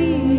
feel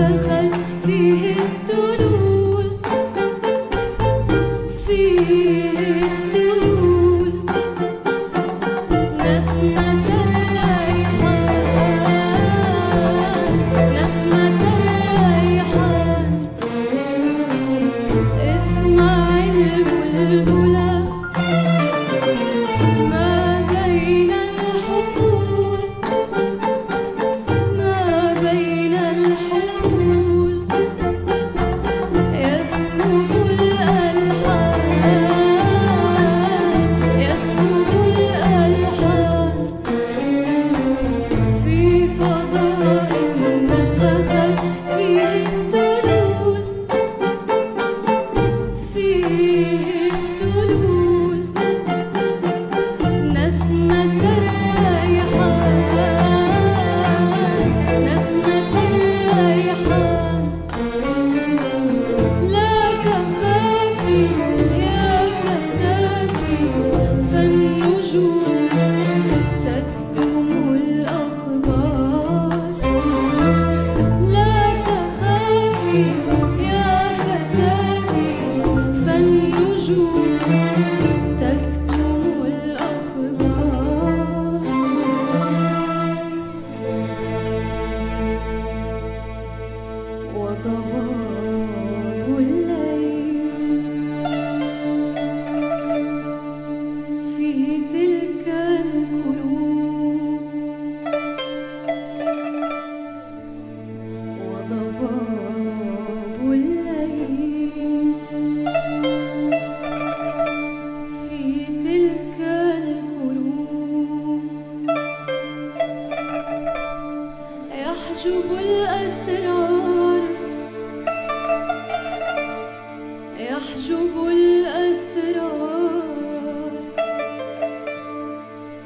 the உள்ள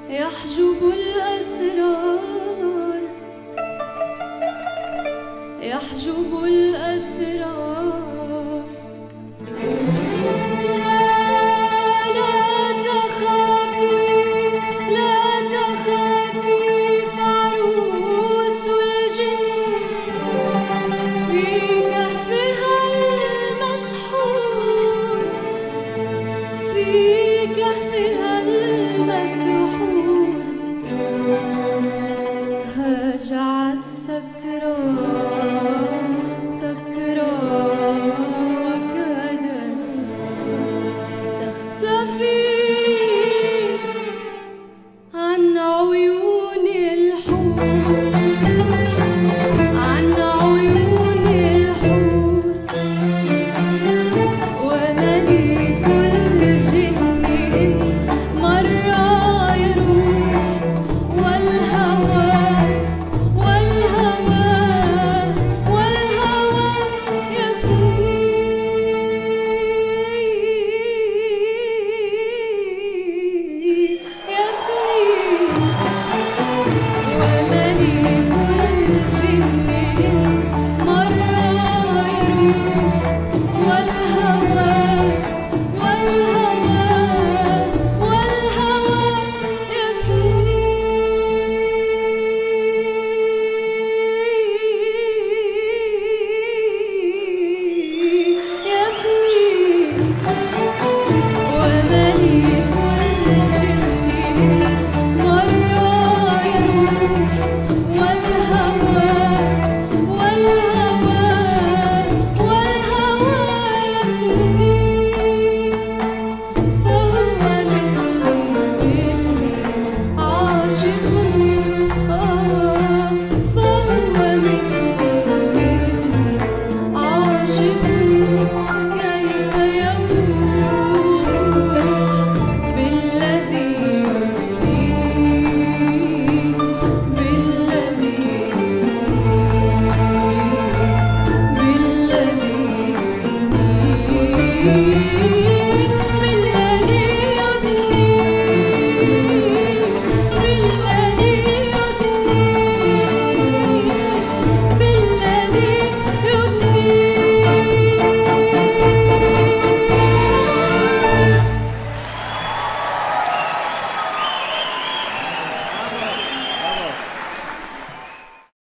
يحجب الأسرار. يحجب الأسرار.